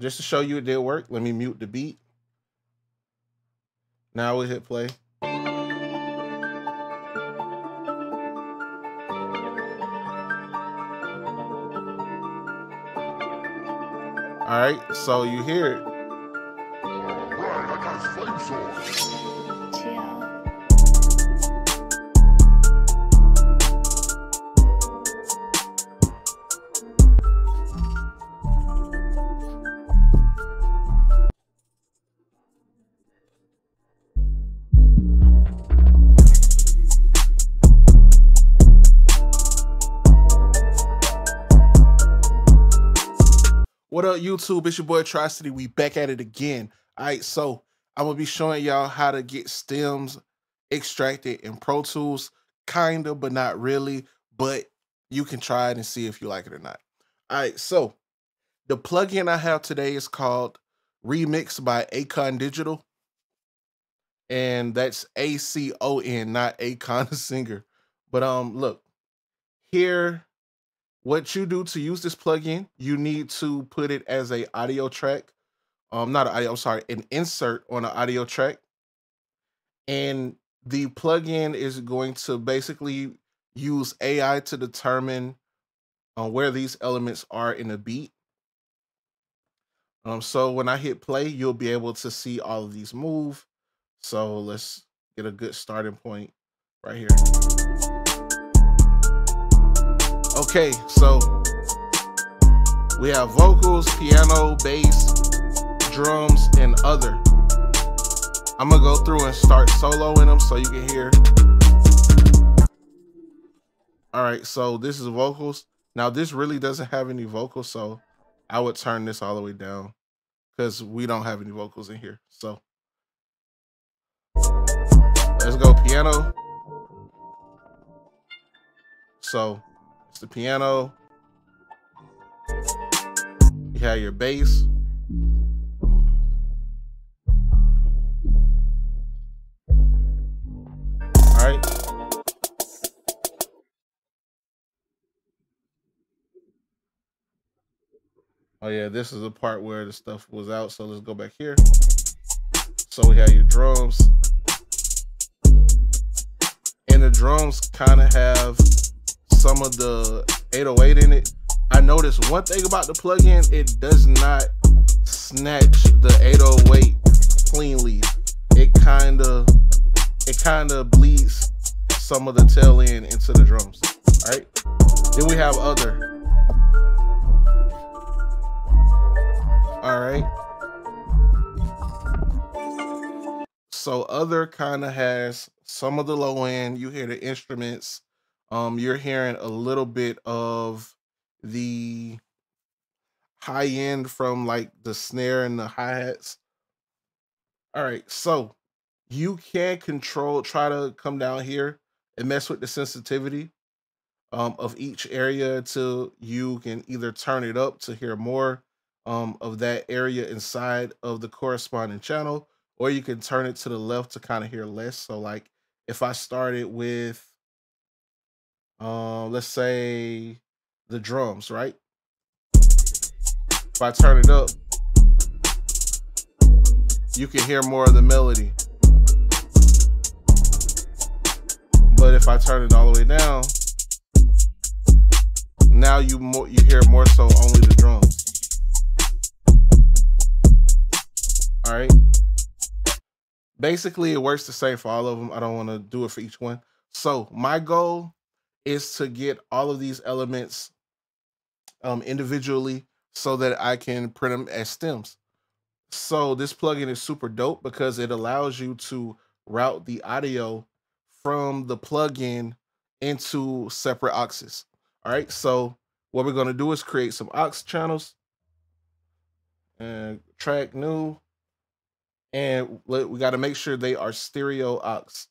just to show you it did work, let me mute the beat. Now we hit play. All right, so you hear it. I got flame sword. What up, YouTube? It's your boy Atrocity. We back at it again. All right, so I'm gonna be showing y'all how to get stems extracted in Pro Tools, kinda, but not really. But you can try it and see if you like it or not. All right, so the plugin I have today is called Remix by Acon Digital, and that's A C O N, not Acon singer. But um, look here what you do to use this plugin, you need to put it as a audio track. Um, not an audio, I'm sorry, an insert on an audio track. And the plugin is going to basically use AI to determine uh, where these elements are in a beat. Um, so when I hit play, you'll be able to see all of these move. So let's get a good starting point right here. Okay, so we have vocals, piano, bass, drums, and other. I'm gonna go through and start soloing them so you can hear. All right, so this is vocals. Now this really doesn't have any vocals, so I would turn this all the way down because we don't have any vocals in here. So let's go piano. So it's the piano. You have your bass. All right. Oh yeah, this is the part where the stuff was out. So let's go back here. So we have your drums. And the drums kind of have some of the 808 in it. I noticed one thing about the plugin, it does not snatch the 808 cleanly. It kind of it kind of bleeds some of the tail end into the drums. All right. Then we have other. All right. So other kind of has some of the low end. You hear the instruments um you're hearing a little bit of the high end from like the snare and the hi-hats. All right so you can control try to come down here and mess with the sensitivity um, of each area until you can either turn it up to hear more um, of that area inside of the corresponding channel or you can turn it to the left to kind of hear less. So like if i started with um, let's say the drums, right? If I turn it up, you can hear more of the melody. But if I turn it all the way down, now you you hear more so only the drums. All right. Basically, it works the same for all of them. I don't want to do it for each one. So my goal is to get all of these elements um, individually so that I can print them as stems. So this plugin is super dope because it allows you to route the audio from the plugin into separate auxes. All right. So what we're going to do is create some aux channels and track new. And we got to make sure they are stereo aux.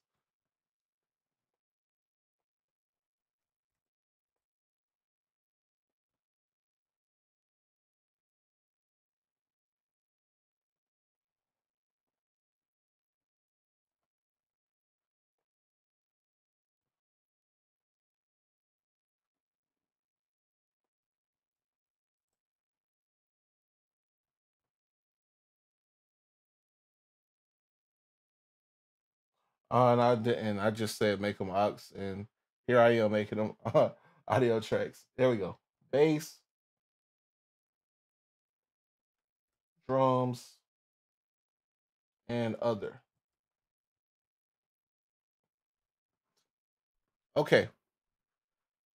Uh, and I didn't. I just said make them aux, and here I am making them uh, audio tracks. There we go. Bass, drums, and other. Okay.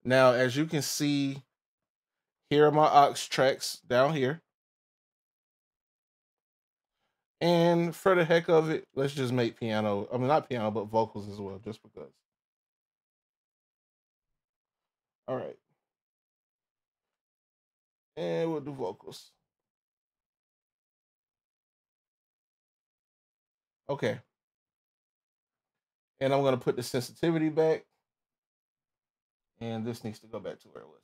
Now, as you can see, here are my aux tracks down here. And for the heck of it, let's just make piano. I mean, not piano, but vocals as well, just because. All right. And we'll do vocals. Okay. And I'm going to put the sensitivity back. And this needs to go back to where it was.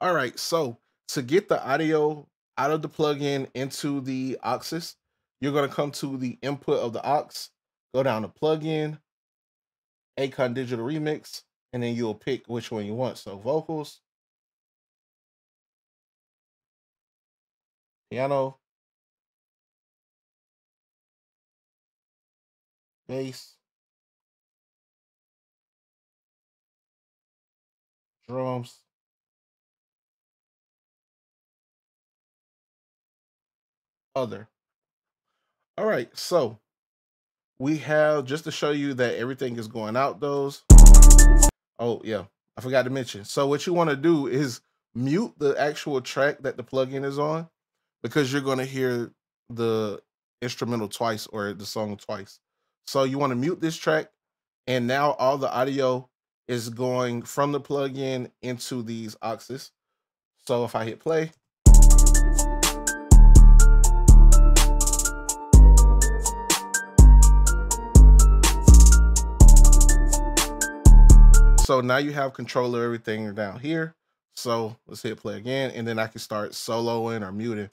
All right. So to get the audio out of the plugin into the auxes, you're going to come to the input of the aux, go down to plugin, Acon Digital Remix, and then you'll pick which one you want. So vocals, piano, bass, drums, other. All right, so we have just to show you that everything is going out those. Oh, yeah, I forgot to mention. So what you want to do is mute the actual track that the plugin is on because you're going to hear the instrumental twice or the song twice. So you want to mute this track and now all the audio is going from the plugin into these auxes. So if I hit play, So now you have control of everything down here. So let's hit play again, and then I can start soloing or muting.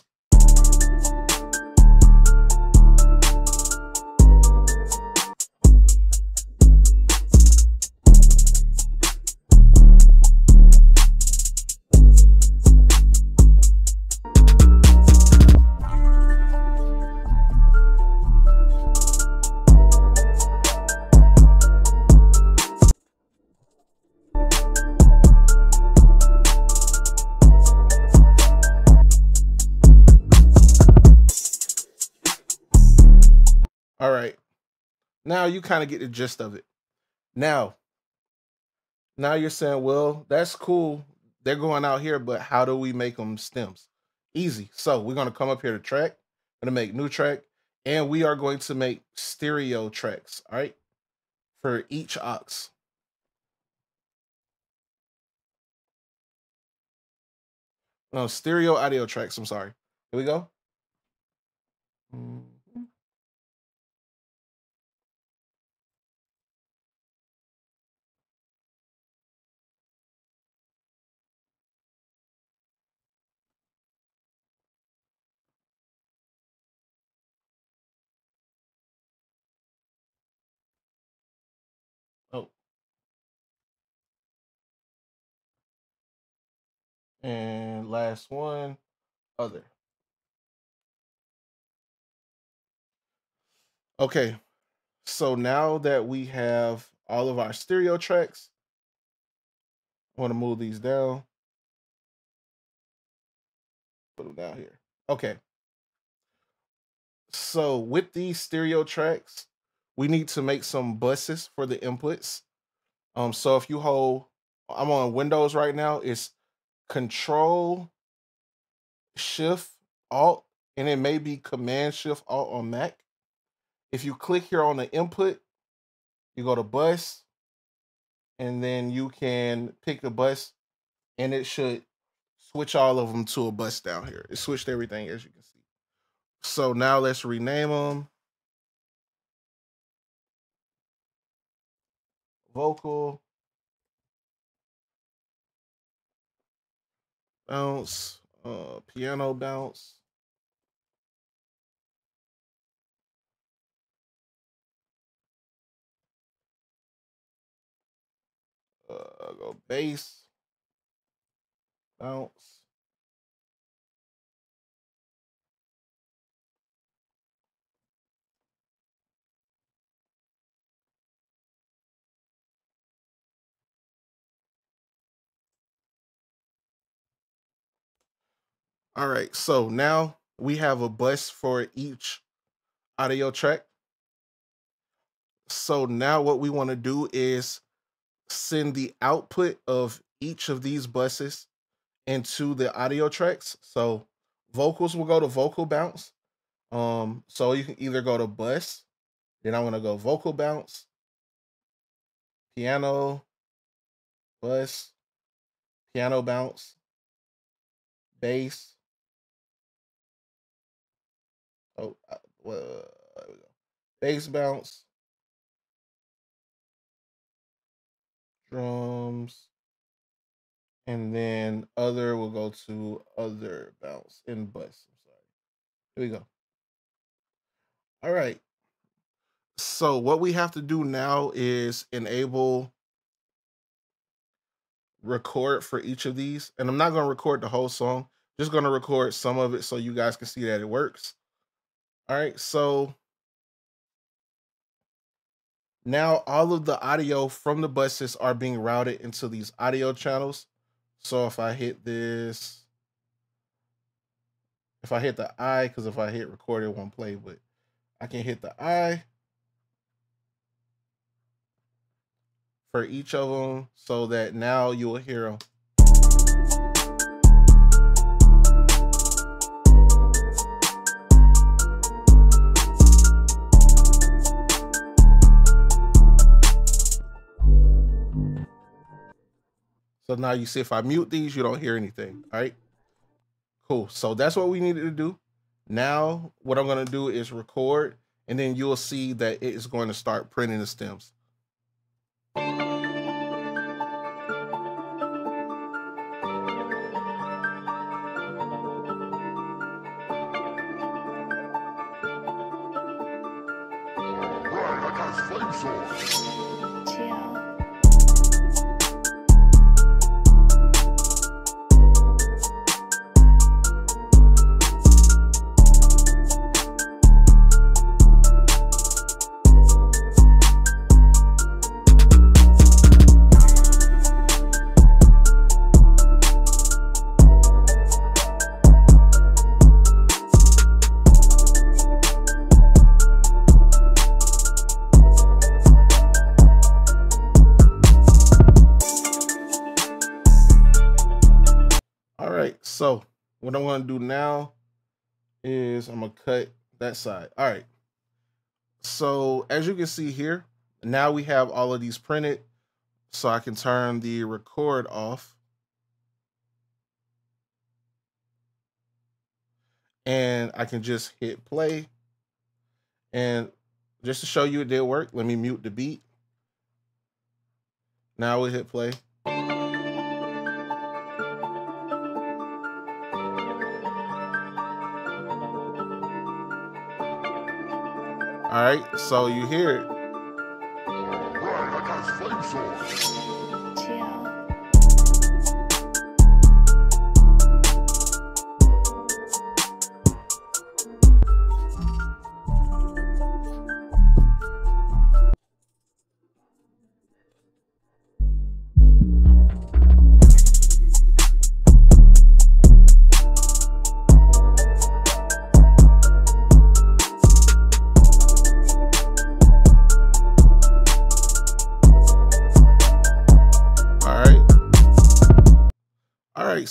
Now you kind of get the gist of it. Now, now you're saying, well, that's cool. They're going out here, but how do we make them stems? Easy. So we're going to come up here to track. Going to make new track. And we are going to make stereo tracks, all right, for each aux. No, uh, stereo audio tracks. I'm sorry. Here we go. And last one, other. Okay. So now that we have all of our stereo tracks, I want to move these down. Put them down here. Okay. So with these stereo tracks, we need to make some buses for the inputs. Um, so if you hold, I'm on Windows right now, it's Control Shift Alt, and it may be Command Shift Alt on Mac. If you click here on the input, you go to bus, and then you can pick a bus, and it should switch all of them to a bus down here. It switched everything as you can see. So now let's rename them. Vocal. Bounce. Uh, piano bounce. Uh, go bass. Bounce. All right, so now we have a bus for each audio track. So now what we want to do is send the output of each of these buses into the audio tracks. So vocals will go to vocal bounce. Um, so you can either go to bus, then I want to go vocal bounce, piano, bus, piano bounce, bass. Oh, uh, well, there we go. Bass bounce, drums, and then other will go to other bounce and bus. I'm sorry. Here we go. All right. So what we have to do now is enable record for each of these. And I'm not going to record the whole song. Just going to record some of it so you guys can see that it works. All right. So now all of the audio from the buses are being routed into these audio channels. So if I hit this, if I hit the I, because if I hit record, it won't play, but I can hit the I for each of them so that now you will hear them. So now you see if I mute these, you don't hear anything. All right. Cool. So that's what we needed to do. Now what I'm going to do is record and then you'll see that it is going to start printing the stems. What I'm going to do now is I'm going to cut that side. All right. So as you can see here, now we have all of these printed. So I can turn the record off. And I can just hit play. And just to show you it did work, let me mute the beat. Now we hit play. All right, so you hear it.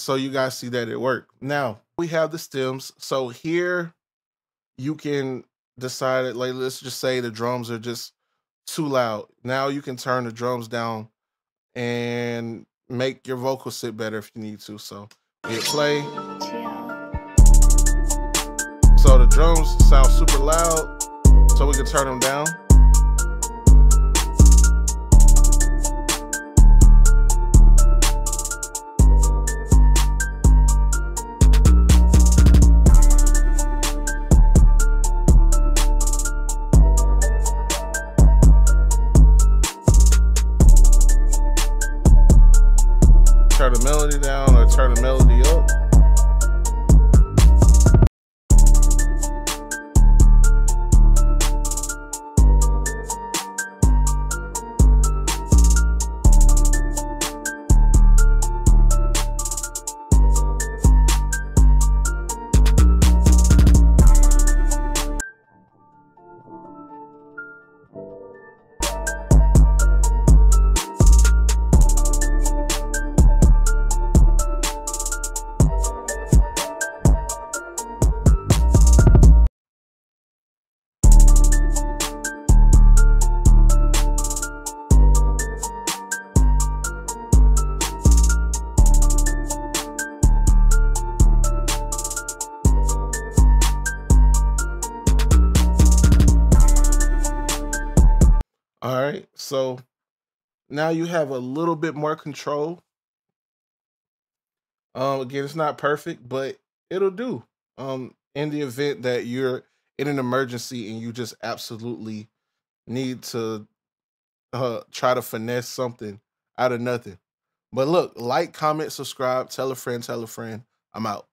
So you guys see that it worked. Now we have the stems. So here you can decide it. Like let's just say the drums are just too loud. Now you can turn the drums down and make your vocals sit better if you need to. So hit play. So the drums sound super loud. So we can turn them down. All right. So now you have a little bit more control. Um, again, it's not perfect, but it'll do. Um, in the event that you're in an emergency and you just absolutely need to uh try to finesse something out of nothing. But look, like, comment, subscribe, tell a friend, tell a friend. I'm out.